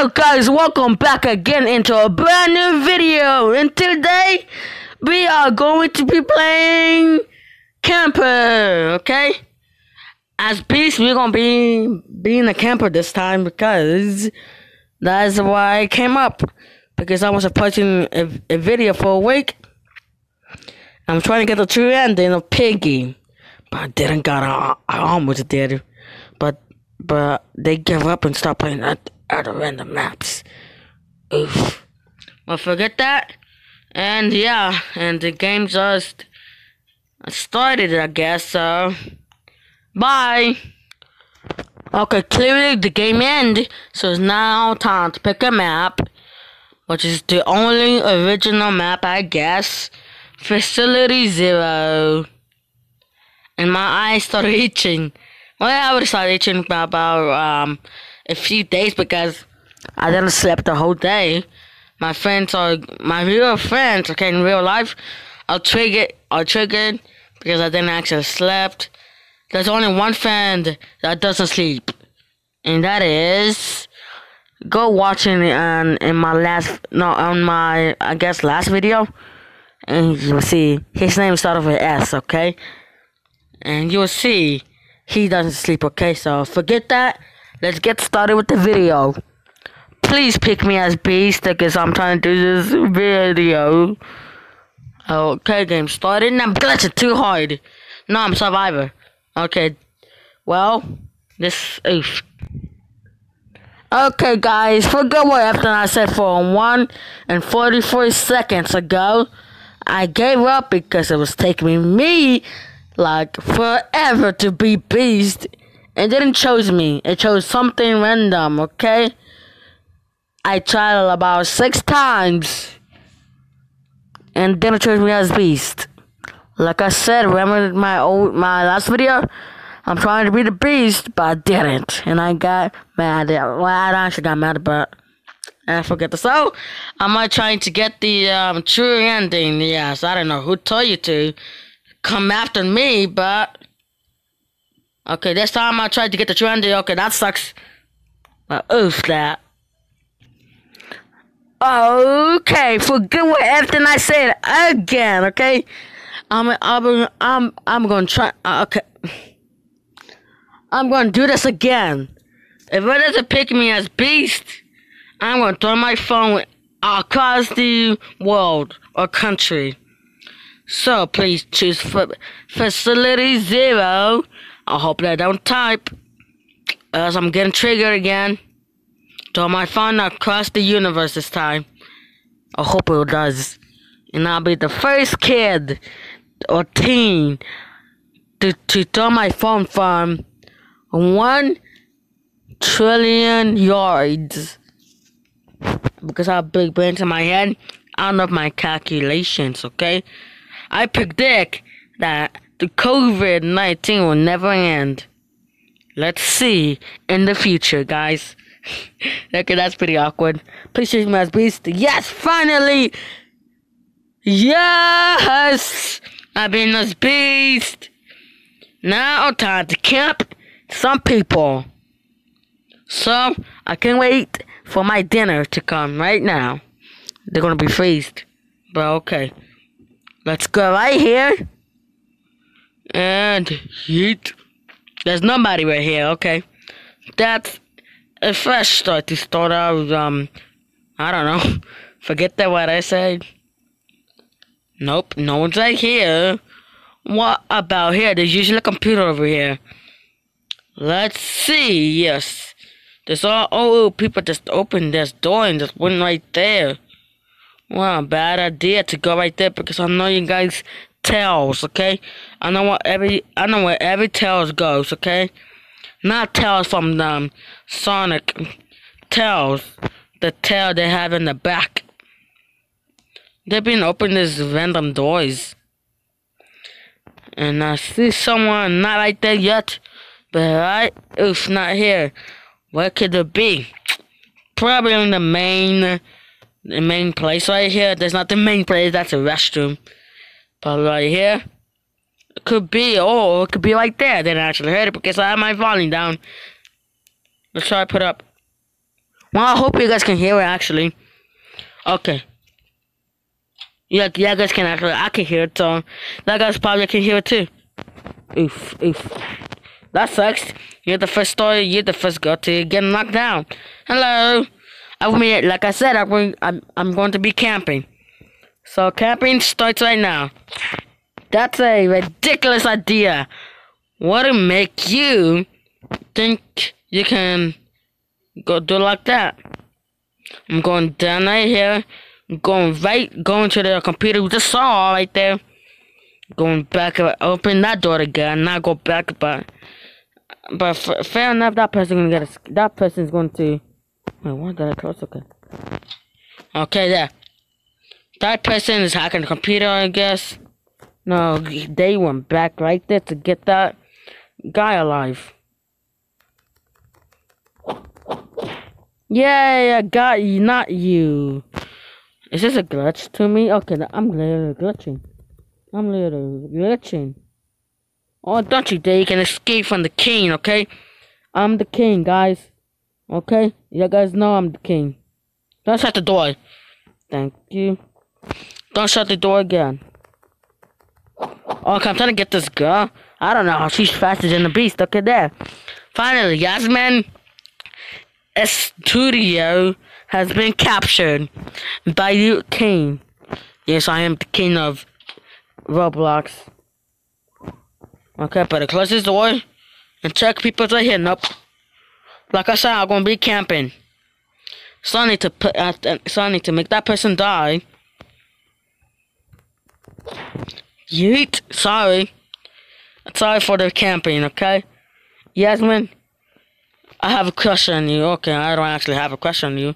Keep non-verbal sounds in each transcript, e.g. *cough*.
Hello guys, welcome back again into a brand new video. And today we are going to be playing camper, okay? As Beast, we're gonna be being a camper this time because that's why I came up. Because I was posting a, a video for a week. I'm trying to get the true ending of Piggy. But I didn't got I, I almost did. But but they gave up and stopped playing at out of random maps. Oof. Well, forget that. And yeah, and the game just started, I guess. So, bye. Okay, clearly the game ended, so it's now time to pick a map, which is the only original map, I guess. Facility Zero. And my eyes started *laughs* itching. Well, I would start itching about um a few days because I didn't sleep the whole day. My friends are my real friends. Okay, in real life, are triggered. Are triggered because I didn't actually slept. There's only one friend that doesn't sleep, and that is go watching on in my last no on my I guess last video, and you'll see his name started with S. Okay, and you'll see he doesn't sleep. Okay, so forget that. Let's get started with the video. Please pick me as Beast because I'm trying to do this video. Okay, game started. And I'm glitching too hard. No, I'm Survivor. Okay. Well, this. Oof. Okay, guys, forget what after I said for 1 and 44 seconds ago. I gave up because it was taking me like forever to be Beast it didn't choose me. It chose something random, okay? I tried about six times. And then it chose me as Beast. Like I said, remember my old my last video? I'm trying to be the beast, but I didn't. And I got mad. Well, I actually got mad and I forget the so I'm not trying to get the um, true ending. Yes, I don't know who told you to come after me, but Okay, this time I tried to get the trendy. Okay, that sucks. Uh, oof, that. Okay, forget what everything I said again. Okay, I'm I'm I'm I'm gonna try. Uh, okay, I'm gonna do this again. If it doesn't pick me as beast, I'm gonna throw my phone across the world or country. So please choose facility zero I hope that I don't type as I'm getting triggered again. So might find across the universe this time. I hope it does. And I'll be the first kid or teen to, to throw my phone from one trillion yards. Because I have big brains in my head, I don't know my calculations, okay? I predict that the COVID 19 will never end. Let's see in the future, guys. *laughs* okay, that's pretty awkward. Please choose me as Beast. Yes, finally! Yes! I've been as Beast. Now, time to camp some people. So, I can't wait for my dinner to come right now. They're gonna be freezed. But okay. Let's go right here. And heat. There's nobody right here, okay. That's a fresh start to start out, um, I don't know. *laughs* Forget that what I said. Nope, no one's right here. What about here? There's usually a computer over here. Let's see, yes. There's all, oh, people just opened this door and just went right there. Well, bad idea to go right there because I know you guys tails, okay? I know what every I know where every tails goes, okay? Not tails from the um, Sonic tails, the tail they have in the back. They've been opening these random doors. And I see someone not right there yet. But right, oof, not here. Where could it be? Probably in the main, the main place right here. There's not the main place. That's a restroom. But right here, it could be, oh, it could be like that. I didn't actually heard it because I have my volume down. Let's try to put up. Well, I hope you guys can hear it actually. Okay. Yeah, yeah, guys can actually. I can hear it, so that guys probably can hear it too. Oof, oof. That sucks. You're the first story. You're the first girl to get knocked down. Hello. I mean, like I said, I'm. I'm, I'm going to be camping. So camping starts right now. That's a ridiculous idea. What to make you think you can go do like that? I'm going down right here. I'm going right, going to the computer we just saw right there. Going back, open that door again, not go back, but but fair enough. That person gonna get a, that person's going to. Wait, what did I close? Okay. Okay, there. That person is hacking the computer, I guess. No, they went back right there to get that guy alive. Yeah, I got you, not you. Is this a glitch to me? Okay, I'm literally glitching. I'm literally glitching. Oh, don't you dare! You can escape from the king, okay? I'm the king, guys. Okay? You guys know I'm the king. Don't shut the door. Thank you. Don't shut the door again. Okay, I'm trying to get this girl. I don't know she's faster than the beast. Look at there. Finally, Yasmin Studio has been captured by the king. Yes, I am the king of Roblox. Okay, but I close this door and check people's are here. Nope. Like I said, I'm gonna be camping. So I need to put. Uh, so I need to make that person die. Yeet. Sorry. Sorry for the camping. Okay. Yasmin. I have a question on you. Okay, I don't actually have a question on you.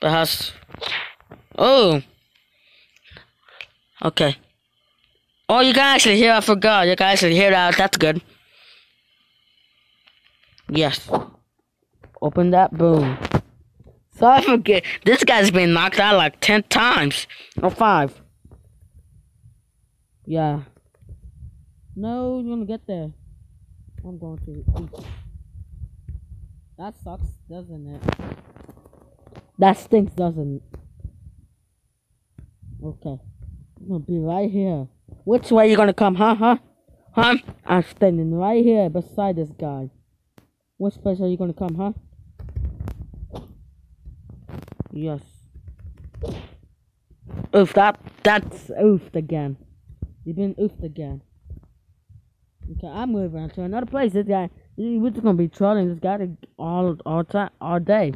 But has. Oh. Okay. Oh, you can actually hear. I forgot. You can actually hear that. That's good. Yes. Open that. Boom. So I forget. This guy's been knocked out like 10 times. Or 5. Yeah. No, you're gonna get there. I'm going to. That sucks, doesn't it? That stinks, doesn't it? Okay. I'm gonna be right here. Which way you gonna come, huh? Huh? Huh? I'm standing right here beside this guy. Which place are you gonna come, huh? Yes. Oof, that that's oofed again. You've been oofed again. Okay, I'm moving on to another place. This guy we're just gonna be trolling this guy all all time all day.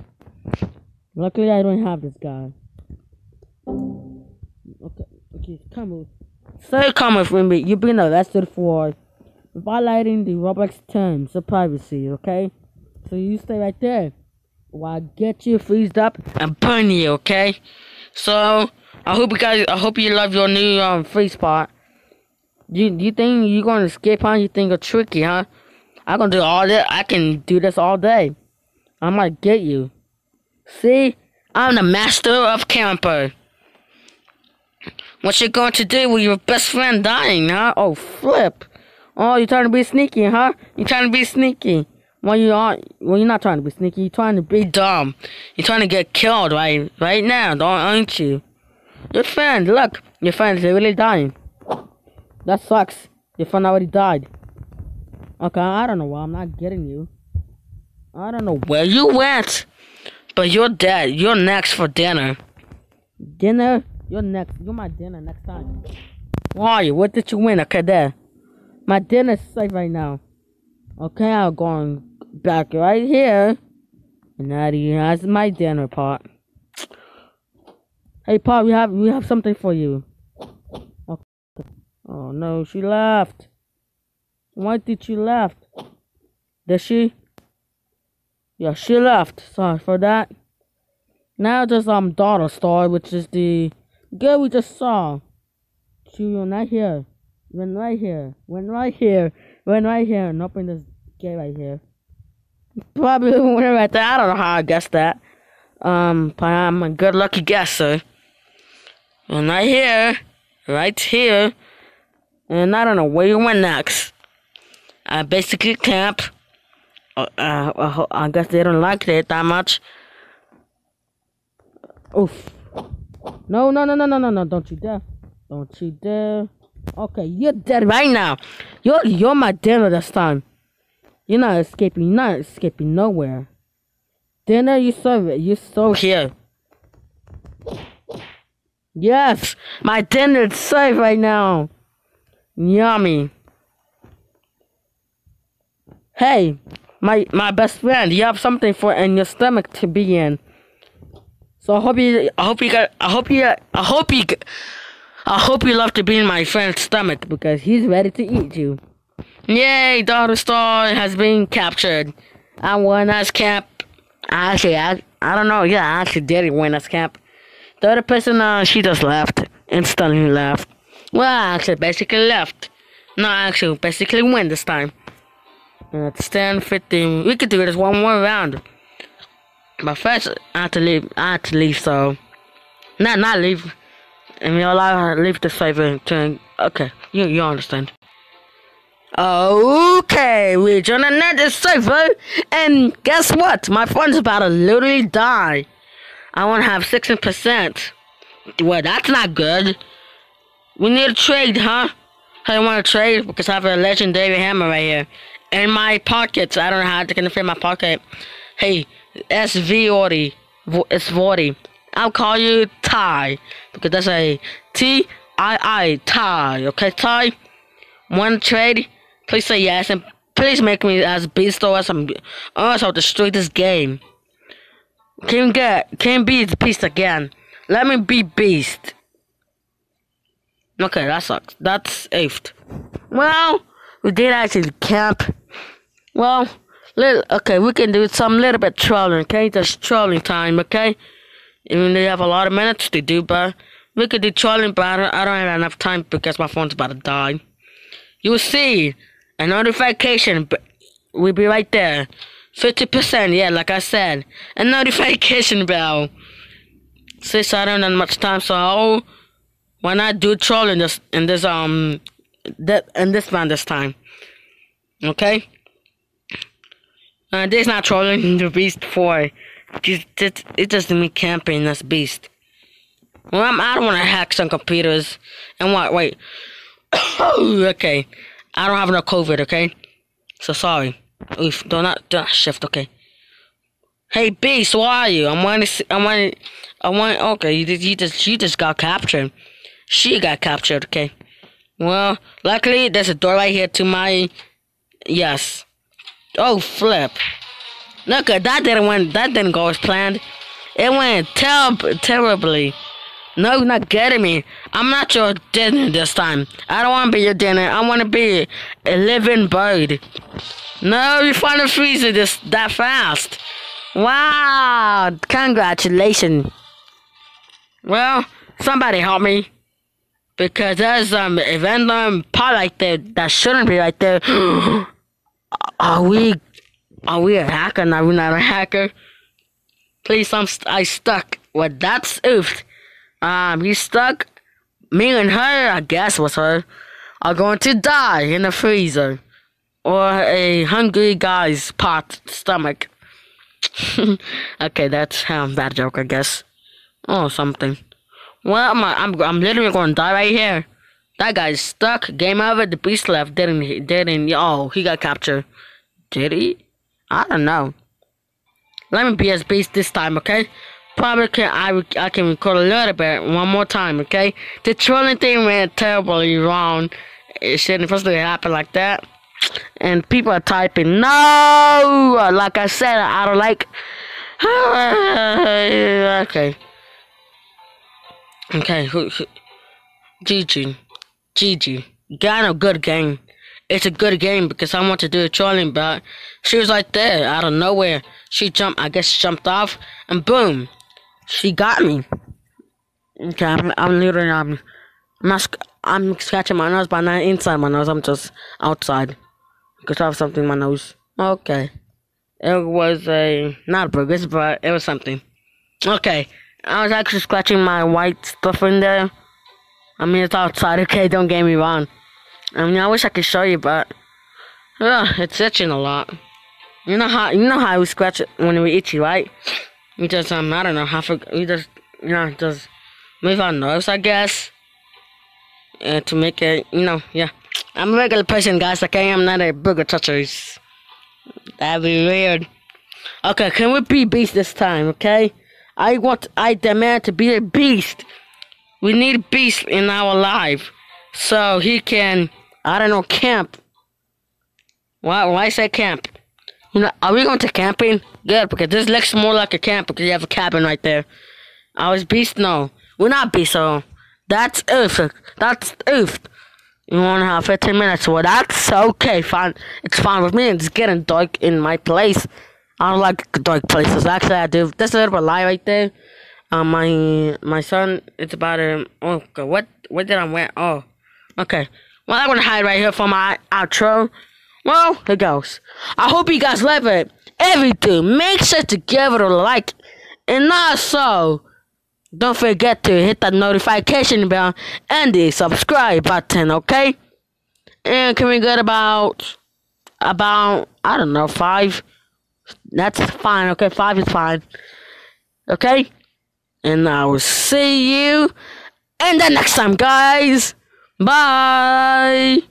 Luckily, I don't have this guy. Okay, okay, come with. Say comment with me. You've been arrested for violating the Roblox terms of privacy. Okay, so you stay right there while I get you freezed up and burn you. Okay, so I hope you guys. I hope you love your new um free spot. You you think you're gonna escape? Huh? You think you're tricky, huh? I'm gonna do all that. I can do this all day. I might get you. See? I'm the master of camper. What you going to do with your best friend dying, huh? Oh, flip. Oh, you trying to be sneaky, huh? You trying to be sneaky. Well, you are. Well, you're not trying to be sneaky. You're trying to be dumb. You're trying to get killed right, right now, don't aren't you? Your friend, look, your friend's really dying. That sucks. Your friend already died. Okay, I don't know why I'm not getting you. I don't know where you went. But you're dead. You're next for dinner. Dinner? You're next. You're my dinner next time. Why? What did you win? Okay, there. My dinner's safe right now. Okay, I'm going back right here. And that has my dinner pot. Hey, Pop, we have we have something for you. Oh no, she left. Why did she left? Did she? Yeah, she left. Sorry for that. Now there's um daughter story, which is the girl we just saw. She went right here. Went right here. Went right here. Went right here. And open this gate right here. Probably *laughs* went right there. I don't know how I guessed that. Um, but I'm a good lucky guesser. And right here. Right here. And I don't know where you went next I basically camp. Uh, uh, I guess they don't like it that much. Oof. No, no, no, no, no, no, no. Don't you dare. Don't you dare. Okay, you're dead right now. You're you're my dinner this time. You're not escaping. You're not escaping nowhere. Dinner, you serve it. You're so here. Yes, my dinner's safe right now. Yummy. Hey, my my best friend, you have something for in your stomach to be in. So I hope you, I hope you got, I hope you, I hope you, I hope you love to be in my friend's stomach because he's ready to eat you. Yay, Daughter Star has been captured. I won as camp. Actually, I, I don't know. Yeah, I actually did win as camp. The other person, uh, she just left. Instantly left. Well, I actually, basically left. No, actually, basically win this time. It's 10, 15. We could do this one more round. But first, I have to leave. I have to leave, so. Not, not leave. Mean, allow her leave the server to. Okay, you, you understand. Okay, we join another server, and guess what? My phone's about to literally die. I want to have 16%. Well, that's not good. We need a trade, huh? I want to trade because I have a legendary hammer right here. In my pockets. I don't know how to can fit my pocket. Hey, SV40. It's 40. I'll call you Ty. Because that's a T I I Ty. Okay, Ty? One trade? Please say yes and please make me as beast or as I'm or else I'll destroy this game. Can get can be beast again. Let me be beast. Okay, that sucks. That's eighth. Well, we did actually camp. Well, little, okay, we can do some little bit trolling, okay? Just trolling time, okay? Even though you have a lot of minutes to do, but we could do trolling, but I don't, I don't have enough time because my phone's about to die. You will see a notification We'll be right there. 50%, yeah, like I said. A notification bell. Since I don't have much time, so I'll, when I do trolling this in this um that in this one this time. Okay? Uh, this not trolling *laughs* the beast for just it, it doesn't mean camping that's beast. Well, I'm, I don't want to hack some computers and what? Wait. *coughs* okay. I don't have no COVID. Okay. So sorry. Oof. Do not do not shift. Okay. Hey beast, where are you? I'm wanting. I'm wanting. I want. Okay. You, you just you just got captured. She got captured. Okay. Well, luckily there's a door right here to my. Yes. Oh, flip. Look, uh, that didn't went, that didn't go as planned. It went ter- terribly. No, you're not getting me. I'm not your dinner this time. I don't want to be your dinner. I want to be a living bird. No, you find a freezer this that fast. Wow, congratulations. Well, somebody help me. Because there's um event um like that that shouldn't be right there. *gasps* Are we are we a hacker? No, we're not a hacker. Please, I'm st I stuck. Well, that's oofed. Um, he's stuck. Me and her, I guess was her, are going to die in a freezer. Or a hungry guy's pot stomach. *laughs* okay, that's um, bad joke, I guess. Or something. Well, I'm, I'm, I'm literally going to die right here. That guy's stuck. Game over. The beast left. Didn't he? Didn't. Oh, he got captured. Did he? I don't know. Let me be as beast this time, okay? Probably can I I can record a little bit one more time, okay? The trolling thing went terribly wrong. It shouldn't supposed to happen like that. And people are typing no. Like I said, I don't like. *sighs* okay. Okay. GG. GG. Got a good game it's a good game because I want to do a trolling, but she was right there out of nowhere. She jumped, I guess, she jumped off, and boom, she got me. Okay, I'm, I'm literally, I'm, I'm I'm scratching my nose, but not inside my nose. I'm just outside because I have something in my nose. Okay, it was a not a burger, but it was something. Okay, I was actually scratching my white stuff in there. I mean, it's outside. Okay, don't get me wrong. I mean, I wish I could show you, but uh, it's itching a lot. You know how you know how we scratch it when we itchy, right? We just um I don't know how for we just you know, just move our nerves, I guess. And to make it, you know, yeah. I'm a regular person, guys, okay? I'm not a burger toucher. That'd be weird. Okay, can we be beast this time, okay? I want, I demand to be a beast. We need beast in our life. So he can, I don't know, camp. Why, why say camp? You know, are we going to camping? Good, because this looks more like a camp because you have a cabin right there. I was beast, no. We're not beast, so that's oof. That's oof. You want to have 15 minutes? Well, that's okay. Fine. It's fine with me. It's getting dark in my place. I don't like dark places. Actually, I do. That's a little bit lie right there. Um, my my son, it's about a. Oh, okay, what what did I wear? Oh, okay. Well, I'm gonna hide right here for my outro. Well, here goes. I hope you guys love it. Everything. Make sure to give it a like, and also don't forget to hit that notification bell and the subscribe button. Okay? And can we get about about I don't know five? That's fine. Okay, five is fine. Okay? And I will see you in the next time, guys. Bye.